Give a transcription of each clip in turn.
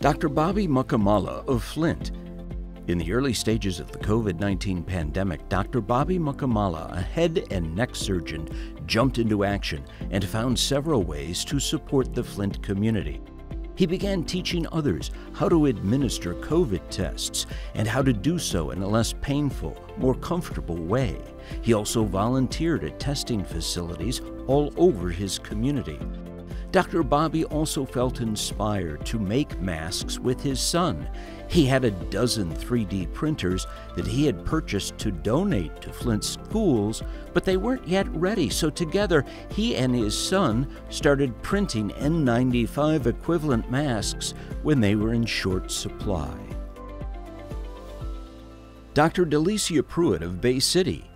Dr. Bobby Mukkamala of Flint. In the early stages of the COVID 19 pandemic, Dr. Bobby Mukkamala, a head and neck surgeon, jumped into action and found several ways to support the Flint community. He began teaching others how to administer COVID tests and how to do so in a less painful, more comfortable way. He also volunteered at testing facilities all over his community. Dr. Bobby also felt inspired to make masks with his son. He had a dozen 3D printers that he had purchased to donate to Flint schools, but they weren't yet ready, so together he and his son started printing N95 equivalent masks when they were in short supply. Dr. Delicia Pruitt of Bay City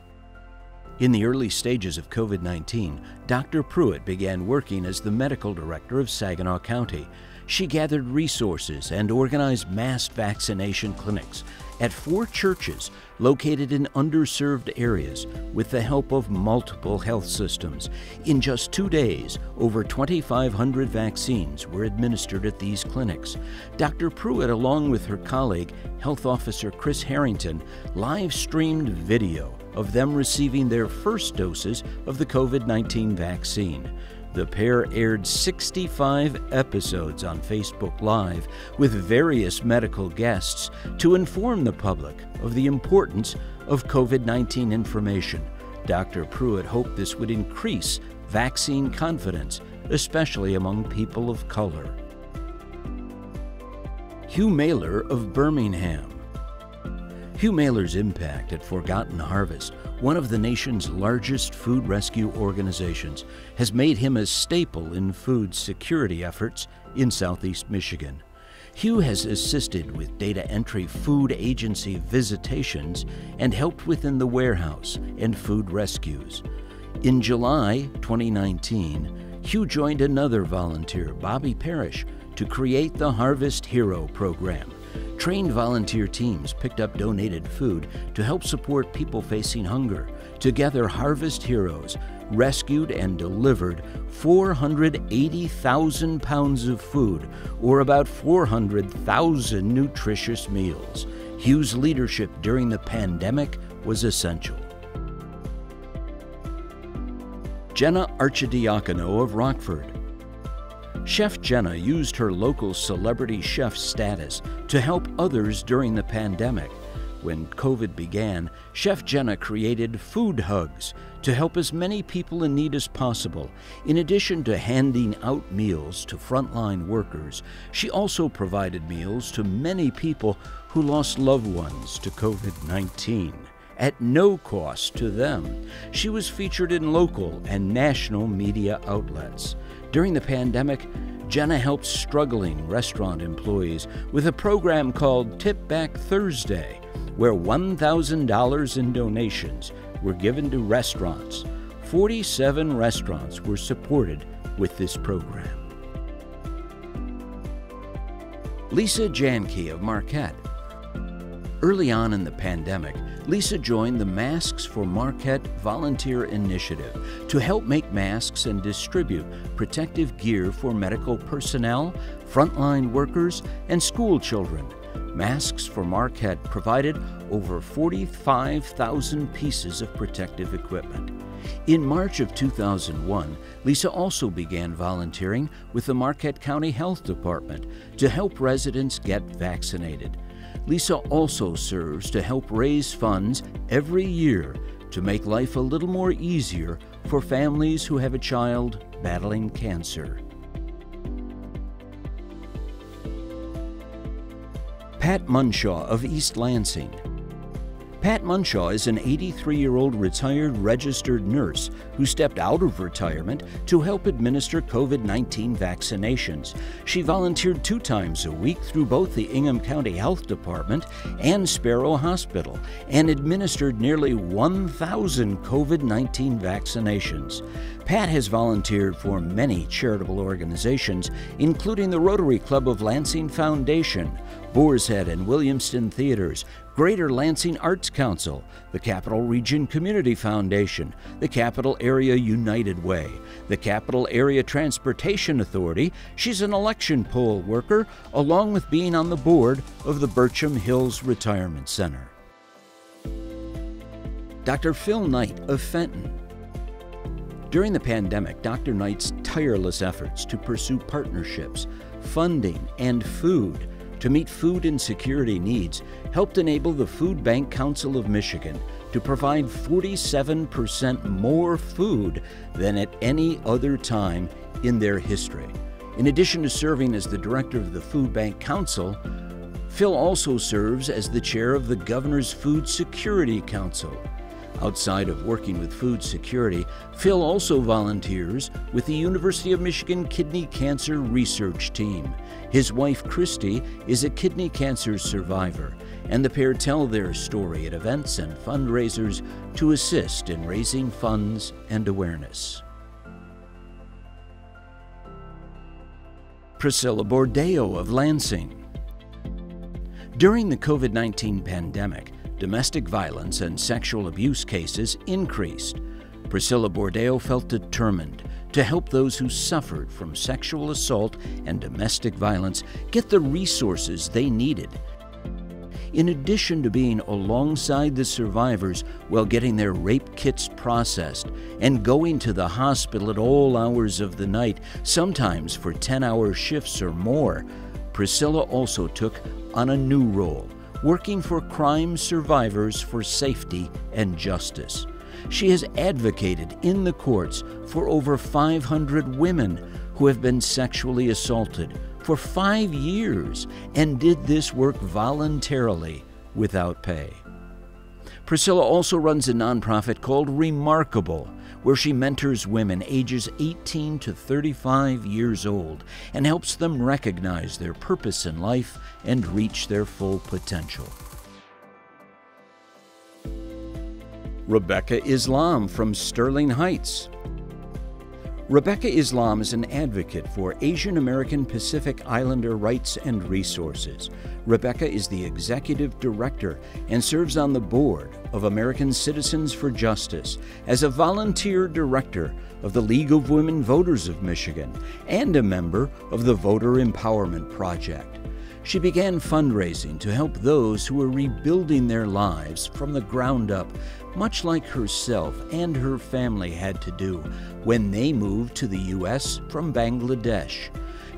in the early stages of COVID 19, Dr. Pruitt began working as the medical director of Saginaw County. She gathered resources and organized mass vaccination clinics at four churches located in underserved areas with the help of multiple health systems. In just two days, over 2,500 vaccines were administered at these clinics. Dr. Pruitt, along with her colleague, Health Officer Chris Harrington, live streamed video of them receiving their first doses of the COVID 19 vaccine. The pair aired 65 episodes on Facebook Live with various medical guests to inform the public of the importance of COVID 19 information. Dr. Pruitt hoped this would increase vaccine confidence, especially among people of color. Hugh Mailer of Birmingham Hugh Mailer's impact at Forgotten Harvest, one of the nation's largest food rescue organizations, has made him a staple in food security efforts in southeast Michigan. Hugh has assisted with data entry food agency visitations and helped within the warehouse and food rescues. In July 2019, Hugh joined another volunteer, Bobby Parrish, to create the Harvest Hero program Trained volunteer teams picked up donated food to help support people facing hunger. Together, Harvest Heroes rescued and delivered 480,000 pounds of food, or about 400,000 nutritious meals. Hugh's leadership during the pandemic was essential. Jenna Arcidiacono of Rockford Chef Jenna used her local celebrity chef status to help others during the pandemic. When COVID began, Chef Jenna created food hugs to help as many people in need as possible. In addition to handing out meals to frontline workers, she also provided meals to many people who lost loved ones to COVID 19 at no cost to them. She was featured in local and national media outlets. During the pandemic, Jenna helped struggling restaurant employees with a program called Tip Back Thursday, where $1,000 in donations were given to restaurants. 47 restaurants were supported with this program. Lisa Janke of Marquette Early on in the pandemic, Lisa joined the Masks for Marquette volunteer initiative to help make masks and distribute protective gear for medical personnel, frontline workers, and school children. Masks for Marquette provided over 45,000 pieces of protective equipment. In March of 2001, Lisa also began volunteering with the Marquette County Health Department to help residents get vaccinated. Lisa also serves to help raise funds every year to make life a little more easier for families who have a child battling cancer. Pat Munshaw of East Lansing Pat Munshaw is an 83 year old retired registered nurse who stepped out of retirement to help administer COVID 19 vaccinations. She volunteered two times a week through both the Ingham County Health Department and Sparrow Hospital and administered nearly 1,000 COVID 19 vaccinations. Pat has volunteered for many charitable organizations, including the Rotary Club of Lansing Foundation, Boar's Head and Williamston Theaters, Greater Lansing Arts Council, the Capital Region Community Foundation, the Capital Area United Way, the Capital Area Transportation Authority. She's an election poll worker, along with being on the board of the Burcham Hills Retirement Center. Dr. Phil Knight of Fenton. During the pandemic, Dr. Knight's tireless efforts to pursue partnerships, funding, and food to meet food insecurity needs helped enable the Food Bank Council of Michigan to provide 47% more food than at any other time in their history. In addition to serving as the director of the Food Bank Council, Phil also serves as the chair of the Governor's Food Security Council. Outside of working with food security, Phil also volunteers with the University of Michigan Kidney Cancer Research Team. His wife, Christy, is a kidney cancer survivor, and the pair tell their story at events and fundraisers to assist in raising funds and awareness. Priscilla Bordeo of Lansing. During the COVID 19 pandemic, domestic violence and sexual abuse cases increased. Priscilla Bordeo felt determined to help those who suffered from sexual assault and domestic violence get the resources they needed. In addition to being alongside the survivors while getting their rape kits processed and going to the hospital at all hours of the night, sometimes for 10 hour shifts or more, Priscilla also took on a new role working for crime survivors for safety and justice. She has advocated in the courts for over 500 women who have been sexually assaulted for five years and did this work voluntarily without pay. Priscilla also runs a nonprofit called Remarkable, where she mentors women ages 18 to 35 years old and helps them recognize their purpose in life and reach their full potential. Rebecca Islam from Sterling Heights. Rebecca Islam is an advocate for Asian American Pacific Islander rights and resources. Rebecca is the executive director and serves on the board of American Citizens for Justice as a volunteer director of the League of Women Voters of Michigan and a member of the Voter Empowerment Project. She began fundraising to help those who were rebuilding their lives from the ground up much like herself and her family had to do when they moved to the U.S. from Bangladesh.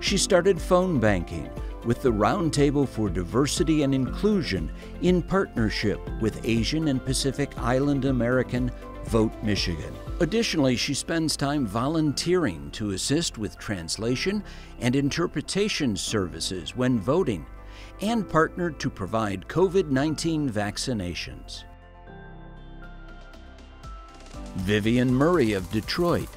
She started phone banking with the Roundtable for Diversity and Inclusion in partnership with Asian and Pacific Island American Vote Michigan. Additionally, she spends time volunteering to assist with translation and interpretation services when voting and partnered to provide COVID 19 vaccinations. Vivian Murray of Detroit.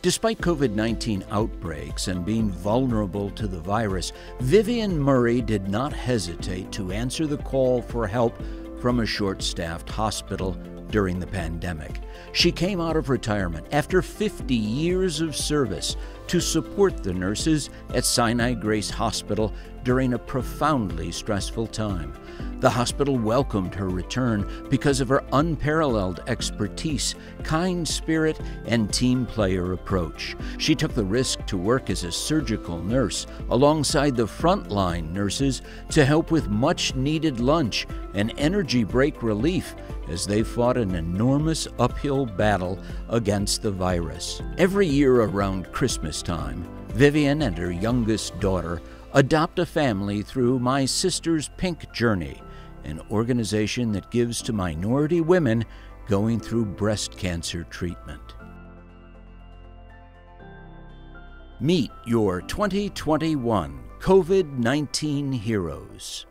Despite COVID 19 outbreaks and being vulnerable to the virus, Vivian Murray did not hesitate to answer the call for help from a short staffed hospital during the pandemic. She came out of retirement after 50 years of service to support the nurses at Sinai Grace Hospital during a profoundly stressful time. The hospital welcomed her return because of her unparalleled expertise, kind spirit, and team player approach. She took the risk to work as a surgical nurse alongside the frontline nurses to help with much needed lunch and energy break relief as they fought an enormous uphill battle against the virus. Every year around Christmas time, Vivian and her youngest daughter adopt a family through My Sister's Pink Journey, an organization that gives to minority women going through breast cancer treatment. Meet your 2021 COVID 19 heroes.